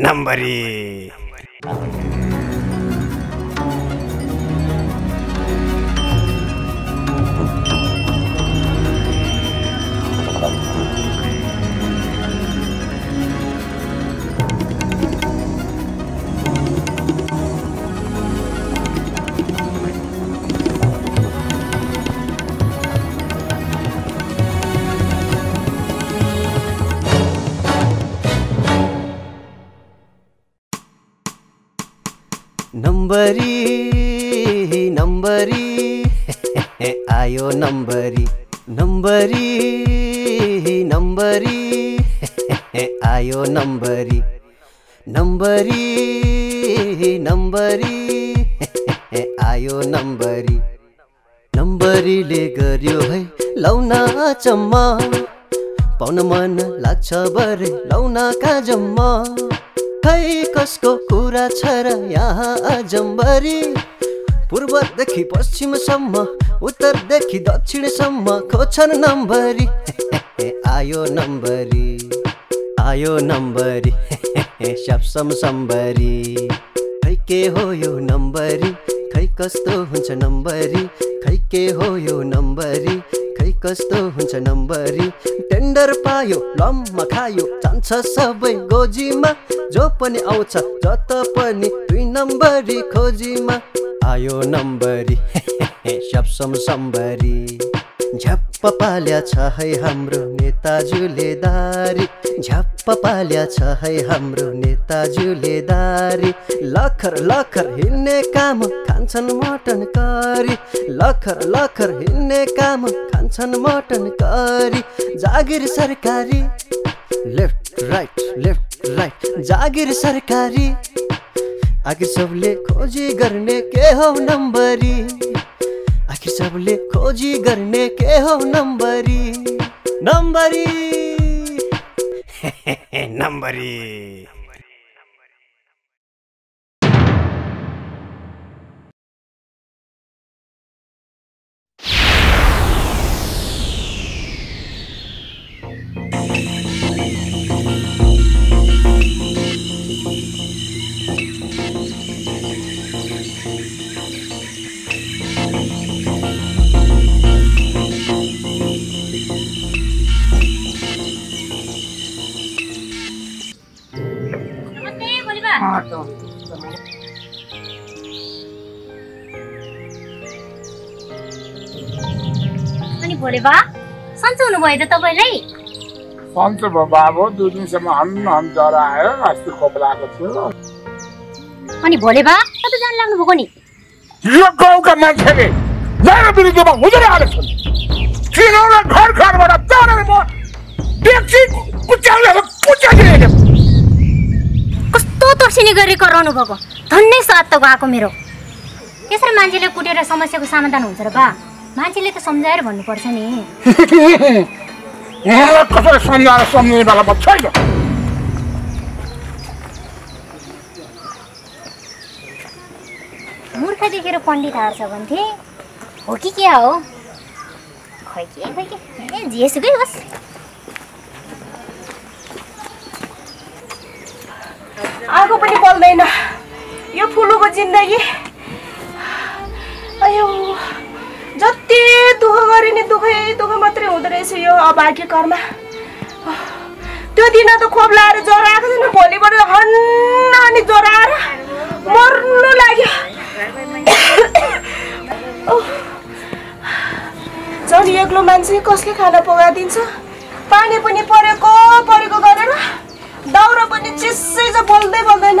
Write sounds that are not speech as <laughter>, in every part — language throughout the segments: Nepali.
नम्बरी नम्बरी नम्बरी आयो नम्बरी नम्बरी नम्बरी आयो नम्बरी नम्बरी नम्बरी आयो नम्बरी नम्बरीले गर्यो है लौना चम्मा। पाउन मन लाग्छ बरे लौनाका जम्मा खै कसको कुरा छ र यहाँ अजम्बरी? पूर्वदेखि पश्चिमसम्म उत्तरदेखि दक्षिणसम्म खोज्छन् नम्बरी। <laughs> आयो नम्बरी आयो नम्बरी <laughs> स्यापसम सम्बरी। खै के हो यो नम्बरी? खै कस्तो हुन्छ नम्बरी? खै के हो यो नम्बरी? कस्तो हुन्छ नम्बरी? टेन्डर पायो लम्मा खायो जान्छ सबै गोजीमा। जो पनि आउँछ जता पनि दुई नम्बरी खोजीमा। आयो नम्बरी <laughs> स्यापसम सम्बरी झ्याप्प पाल्या छ है हाम्रो नेताजुले दारी। झ्याप्प पाल्या छ है हाम्रो नेताजुले दारी। लखर लखर हिँड्ने काम खान्छन् मटन करी लखर लखर हिँड्ने काम खान्छन् मटन करी जागिर सरकारी। Left right left right. जागिर सरकारी। आखिर सबले खोजी गर्ने के हो नम्बरी? आखिर सबले खोजी गर्ने के हो नम्बरी? ナンバリー。ナンバリー。हुनुभयो त तपाईँलाई? सन्चो भयो बाबु दुई दिनसम्म हन्न हन ज्वरो आयो अस्ति खोप लगाएको थियो। अनि भोलिबा कता जान लाग्नु भएको नि? यो गाउँका मान्छेले मेरो विरुद्धमा हुँदैन आएको छन्। किनौला घर घरबाट चढेर म डेक्ची कुच्याउनेर कुच्याइदिने कस्तो तर्सिनी गरेर कराउनु भएको धन्नै स्वाद त गएको मेरो। त्यसरी मान्छेले कुटेर समस्याको समाधान हुन्छ र बा। मान्छेले त सम्झाएर भन्नुपर्छ नि। उहाँलाई कसरी सम्झाएर सम्झिने बेला म छैन मूर्ख देखेर पण्डित हार्छ भन्थे। हो कि क्या हो? खै के खै के? ए जेसुकै होस्? आगो पनि बल्दैन। यो फुलुको जिन्दगी। अयो। जति दुःख गरे नि दुःखै दुःख मात्रै हुँदो रहेछ यो अभाग्य कर्म? त्यो दिन त खोप लाएर ज्वरो आएको छैन भोलिबाट हन्न अनि ज्वरो आएर मर्नु लाग्यो। <coughs> झन् एक्लो मान्छे कसले खाना पकाइदिन्छ? पानी पनि परेको परेको गरेर दाउरा पनि चिसै छ बल्दै बल्दैन।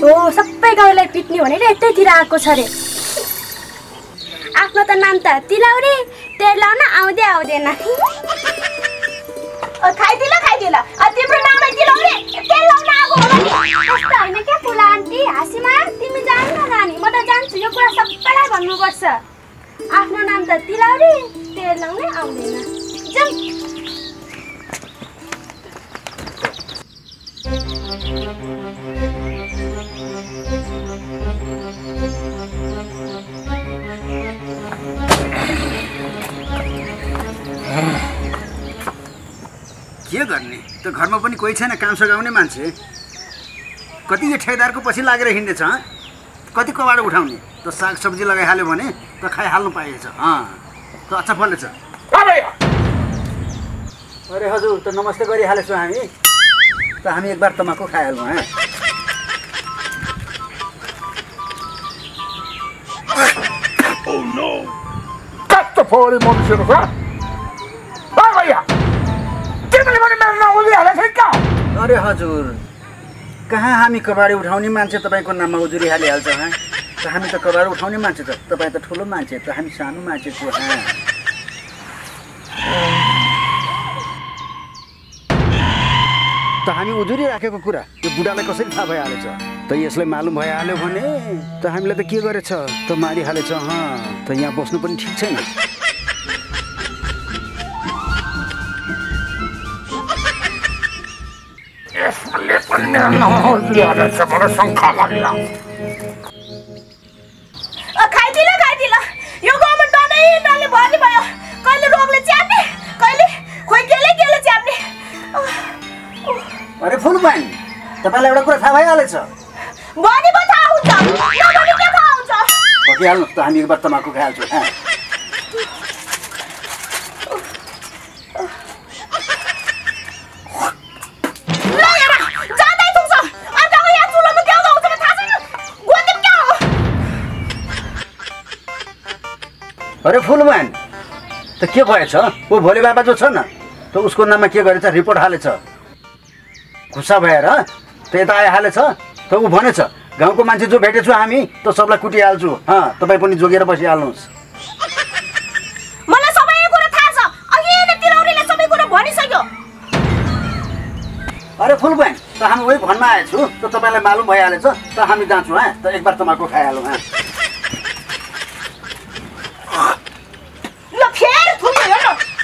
हो सबै गाउँलाई पिट्ने भनेर यतैतिर आएको छ अरे। आफ्नो त नाम त तिलाउ रे तेल लाउन आउँदै आउँदैन। <laughs> खाइदिल खाइदिल। तिम्रो नामै तिलाउ रे तेल लाउन आएको हो भने कस्तो होइन क्या फुला आन्टी हाँसीमा तिमी जानु न नानी म त जान्छु यो कुरा सबैलाई भन्नुपर्छ। आफ्नो नाम त तिलाउ रे तेल लाउनै आउँदैन। जाउँ के गर्ने? त घरमा पनि कोही छैन काम सघाउने मान्छे। कति यो ठेकेदारको पछि लागेर हिँड्नेछ? कति कबाड उठाउने? त साग सब्जी लगाइहाल्यो भने त खाइहाल्नु पाइएछ अँ त अच्छा फलेछ अरे हजुर त नमस्ते गरिहालेछौँ हामी। त हामी एक बार तमाकु खाइहालौँ है। क्या अरे हजुर। कहाँ हामी कबाडी उठाउने मान्छे तपाईँको नाममा उजुरी हालिहाल्छ हँ? त हामी त कबाडी उठाउने मान्छे त तपाईँ त ठुलो मान्छे त हामी सानो मान्छे छु त हामी उजुरी राखेको कुरा। यो बुढालाई कसरी थाहा भइहालेछ? त यसलाई मालुम भइहाल्यो भने त हामीलाई त के गरेछ? त मारिहालेछ हँ। त यहाँ बस्नु पनि ठिक छैन। यसले पनि अरे फुलपानी तपाईँलाई एउटा कुरा थाहा भइहालेछ। पकिहाल्नुहोस् त हामी एक बार तमाकु खाइहाल्छौँ अरे फुलमान त के भएछ? ऊ भोले बाबा जो छ न त उसको नाममा के गरेछ? रिपोर्ट हालेछ। खुसा भएर त यता आइहालेछ। त ऊ भनेछ गाउँको मान्छे जो भेटेछु हामी त सबलाई कुटिहाल्छु। हँ तपाईँ पनि जोगेर बसिहाल्नुहोस्। <laughs> मलाई सबै कुरा थाहा छ। अघि नै तिलौरीले सबै कुरा भनिसक्यो। अरे फुलमान त हामी उही भन्न आएछु। त तपाईँलाई मालुम भइहालेछ। त हामी जान्छौँ हँ? त एक बार तमाकु खाइहालौँ हँ?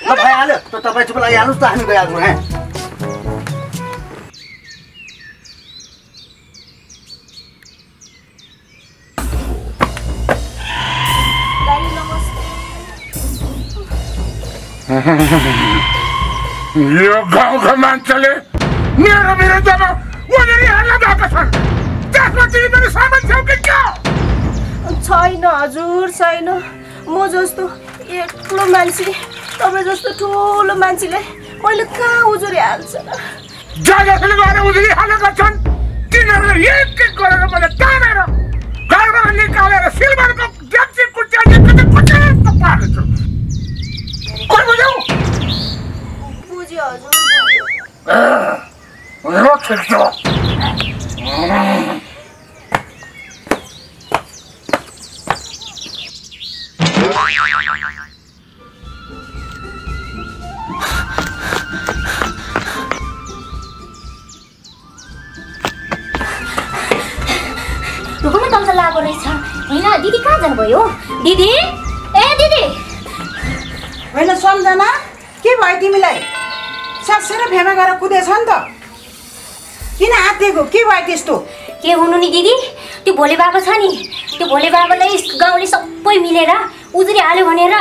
ल भइहाल्यो। त तपाईँ चुप लागिहाल्नुहोस् त हामी गइहाल्छौँ हँ? यो गाउँका मान्छेले मेरो विरुद्धमा उनीहरू हाल्न गएका छन् त्यसमा तिमी पनि सामेल छौ कि क्या? छैन हजुर छैन। म जस्तो एक्लो मान्छे तपाईँ जस्तो ठुलो मान्छेले मैले कहाँ उजुरी हाल्छ जसले गएर उजुरी हालेका छन् तिनीहरूले एक एक गरेर मैले तानेर घरमा निकालेर सिल्भरको कुच्याउने कति कुच्याएको पारेछु। दिदी कहाँ जानुभयो? दिदी? ए दिदी! होइन सम्झना। के भयो तिमीलाई? सासेर फेमा गएर कुदेछ नि त। किन आत्तिएको? के भयो त्यस्तो? के हुनु नि दिदी? त्यो भोले बाबा छ नि। त्यो भोले बाबालाई गाउँले सबै मिलेर उजुरी हाल्यो भनेर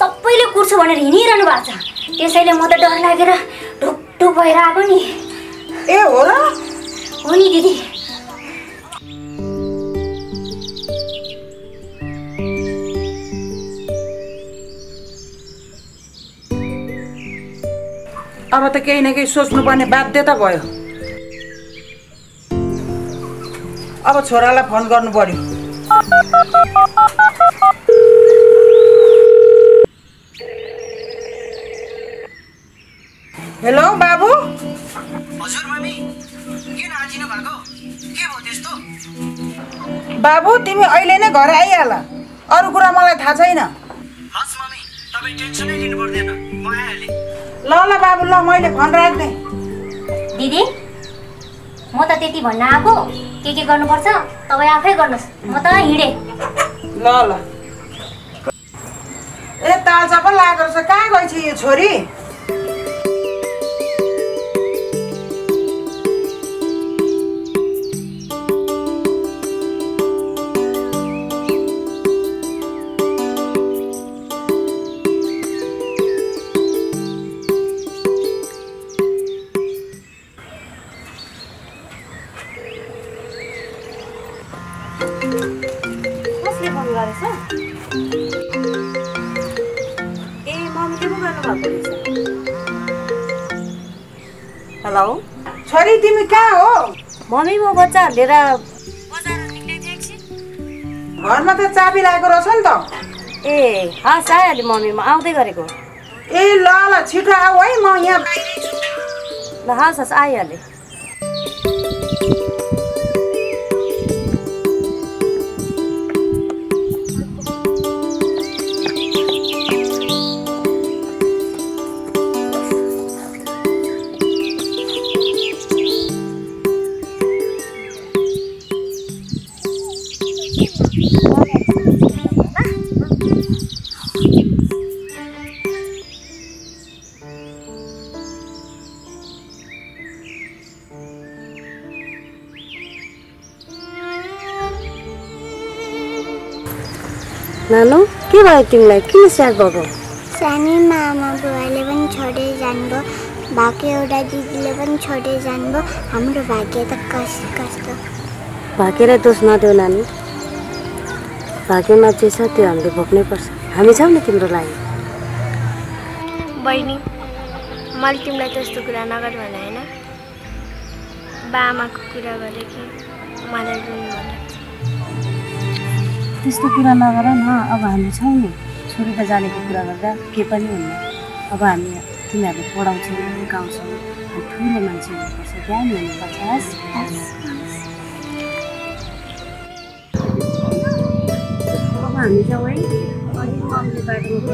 सबैले कुर्छु भनेर हिँडिरहनु भएको छ। त्यसैले म त डर लागेर ढुकढुक भएर आएको नि। ए हो र? हो नि दिदी। अब त केही न केही सोच्नुपर्ने बाध्यता भयो। अब छोरालाई फोन गर्नु पर्यो हेलो बाबु। हजुर मम्मी किन आजिनु भएको? के भयो त्यस्तो? बाबु तिमी अहिले नै घर आइहाल। अरू कुरा मलाई थाहा छैन। हस् मम्मी तपाईँ टेन्सनै लिनु पर्दैन म आइहालेँ। ल ल बाबु ल मैले फोन राख्ने दिदी म त त्यति भन्न आएको के के गर्नुपर्छ तपाईँ आफै गर्नुहोस्। म त हिँडेँ। ल ल। ए तालचा पो लागेको रहेछ। कहाँ गएछ यो छोरी? हेलो? छोरी तिमी कहाँ हो? मम्मी म बच्चा लिएर घरमा त चाबी लागेको रहेछ नि त। ए हस् आइहाल्यो मम्मी म आउँदै गरेको। ए ल ल छिटो आऊ है म यहाँ बाहिरै छु ल हस् हस् आइहाल्यो भयो तिमीलाई किन स्याहार भएको सानैमा आमा बुवाले पनि छोडेर जानुभयो। भएको एउटा दिदीले पनि छोडेर जानुभयो। हाम्रो भाग्य त कस कस्तो? भाग्यलाई दोष नदेऊ नानी। भाग्यमा जे छ त्यो हामीले भोग्नै पर्छ। हामी छौँ नि तिम्रो लागि। बहिनी मैले तिमीलाई त्यस्तो कुरा नगर भने होइन। बाआमाको कुरा गरेँ कि मलाई रुनु त्यस्तो कुरा नगर न अब हामी छौँ नि। छोरी त जानेको कुरा गर्दा के पनि हुन्न। अब हामी तिमीहरूले पढाउँछौँ सिकाउँछौँ अनि ठुलो मान्छे हुनुपर्छ। ज्ञान हुनुपर्छ हामी जाउँ है। मम्मीले बाटोमा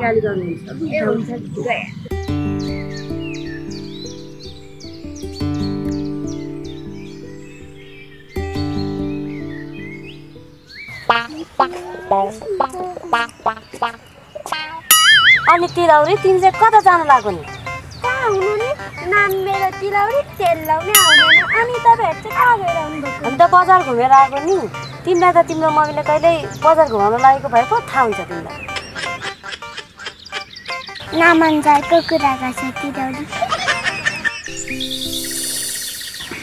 गाली गर्नुहुन्छ। अनि तिलौरी तिमी चाहिँ कता जानु लाग्यो नि कहाँ हुनु नि नाम मेरो तिलौरी तेल लाउने आउँदैन अनि तपाईँहरू चाहिँ कहाँ गएर आउनुभएको हामी त बजार घुमेर आएको नि। तिमीलाई त तिम्रो मम्मीले कहिल्यै बजार घुमाउन लागेको भए पो थाहा हुन्छ तिमीलाई। नामन्जारको कुरा गर्छ तिलौरी।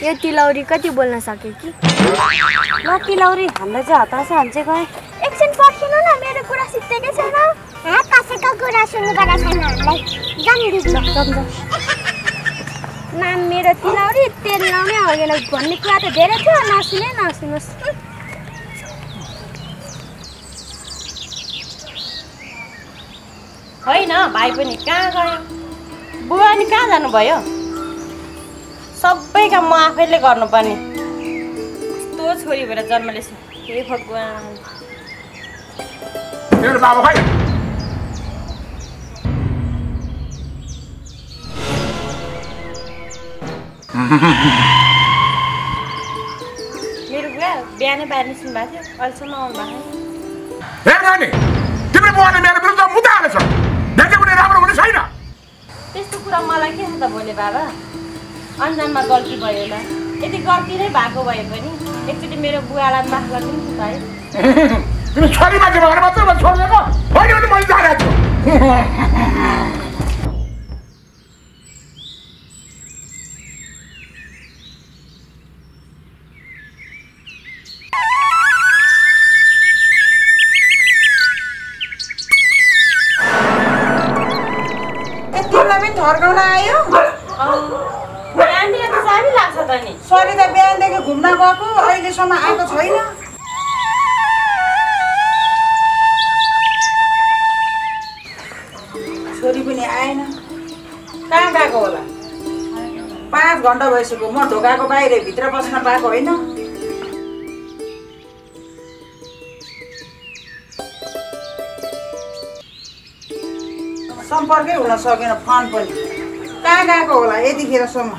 यो तिलौरी कति बोल्न सक्यो कि? ल तिलौरी हामीलाई चाहिँ हतार छ हामी चाहिँ गएँ एकछिन कुरा छैन कुरा नाम मेरो तिलौरी तेल लाउने आउँदैन भन्ने कुरा त धेरै थियो नसुने नसुनुहोस् होइन भाइ पनि कहाँ गयो बुवा नि कहाँ जानुभयो सबै काम म आफैले गर्नुपर्ने कस्तो छोरी भएर जन्मलेछ हे भगवान् मेरो बाबा खै मेरो बुवा बिहानै बाहिर निस्किनु भएको थियो अहिलेसम्म आउनु भएको छैन हे नानी तिम्रो बुवाले मेरो विरुद्ध मुद्दा हालेछ भेटे पनि राम्रो हुने छैन त्यस्तो कुरा मलाई के छ त भोलि बाबा अन्जानमा गल्ती भयो होला यदि गल्ती नै भएको भए पनि एकचोटि मेरो बुवालाई माफ गरिदिनु है तिमी छोरी मान्छे भएर मात्रै छोडिदिएको होइन भने मैले जानेको छु भइसक्यो म ढोकाको बाहिर भित्र बस्न पाएको होइन? सम्पर्कै हुन सकेन फोन पनि। कहाँ गएको होला यतिखेरसम्म?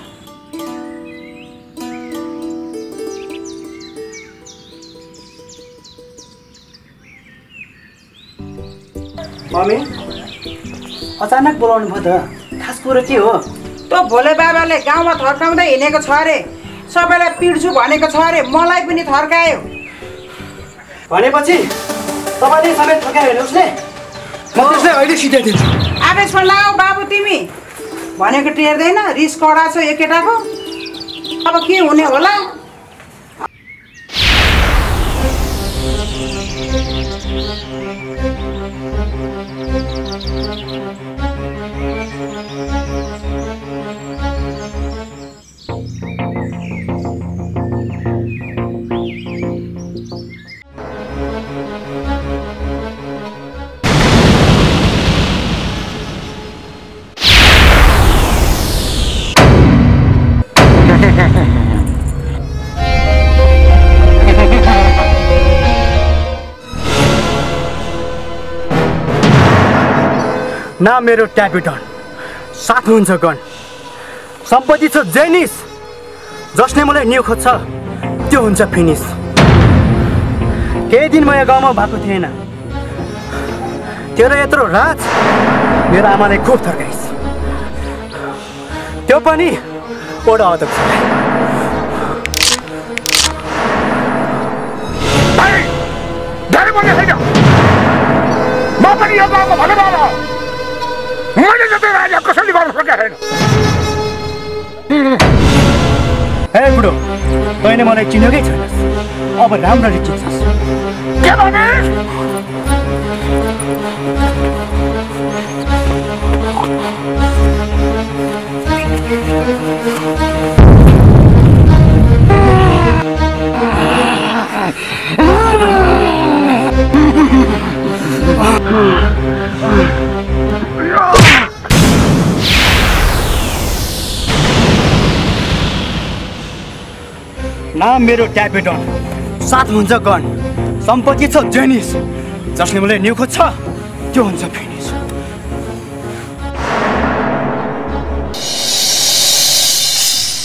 मम्मी अचानक बोलाउनु भयो त। खास कुरो के हो? तँ भोले बाबाले गाउँमा थर्काउँदै हिँडेको छ अरे। सबैलाई पिट्छु भनेको छ अरे मलाई पनि थर्कायो। भनेपछि तपाईँले समेत ठोकायो भने उसले म त्यसलाई अहिले सिधाइदिन्छु आवेशमा लाऊ बाबु तिमी। भनेको टेर्दैन रिस कडा छ यो केटाको। अब के हुने होला? न मेरो ट्यापिटन साथ हुन्छ गण सम्पत्ति छ जेनिस। जसले मलाई न्यु खोज्छ त्यो हुन्छ फिनिस। केही दिन म यो गाउँमा भएको थिएन। तेरो यत्रो राज मेरो आमाले खुब थर्काइस्। त्यो पनि ओडा छैन। म पनि यो गाउँको हो। मैले जस्तै राजा कसैले गर्न सकेको छैन हे बुढो तैँले मलाई चिनेकै छैनस् अब राम्ररी चिन्छस् के भने नाम मेरो ट्यापेटन साथ हुन्छ गन सम्पत्ति छ जेनिस। जसले मलाई न्यु खोज्छ त्यो हुन्छ फिनिस।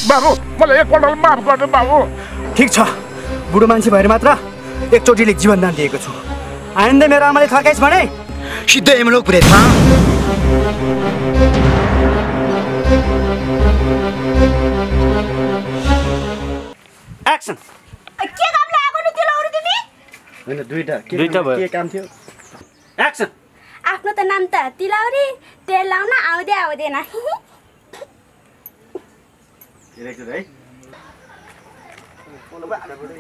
बाबु मलाई एकपल्ट माफ गर्नु बाबु। ठिक छ। बुढो मान्छे भएर मात्र एकचोटिले जीवनदान दिएको छु। आइन्दै मेरो आमाले थर्काइस् भने सिधै एमलोक पुऱ्याइ दुईटा। के दुईटा भयो। के काम थियो? एक्सन आफ्नो त नाम त तिलौरी तेल लाउन आउँदै आउँदैन। एकचोटि है?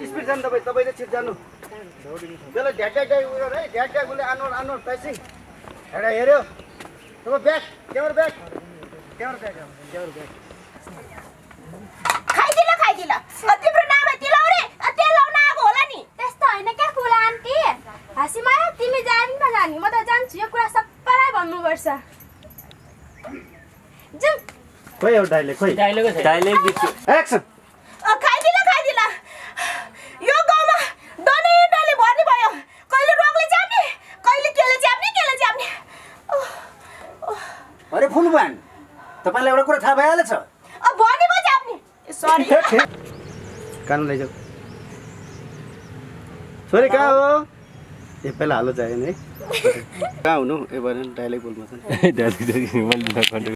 स्पिड जानु तपाईँ तपाईँले छिट जानु। त्यसलाई ढ्याक ढ्याक ढ्याक उयो है? ढ्याक ढ्याक उसले आनो आनो टाइसिङ हेर हेऱ्यो। तपाईँ bag camera bag camera bag camera bag खाइदिल खाइदिल। अ, तिम्रो नाम तिलौरी। अ, तेल लाउन होइन क्या कुला आन्टी? हाँसीमाया तिमी जानी नजानी म त जान्छु यो कुरा सबैलाई भन्नुपर्छ। जाउँ। खोइ एउटा डाइलेक्ट खोइ। डाइलेक्ट बिच्यो एक्सन। अ, खाइदिल खाइदिल। यो गाउँमा डनै डले भर्नी भयो। कहिले रोगले च्याप्ने कहिले केले च्याप्ने केले च्याप्ने। अरे फुल ब्यान्ड तपाईँलाई एउटा कुरा थाहा भइहालेछ? अब भर्नी पो च्याप्ने सरी कान लैजाऊ। छोरी कहाँ हो? ए पहिला हालो चाहियो नि है। <laughs> कहाँ हुनु? ए भएन डाइलेक्ट बोल्नु छ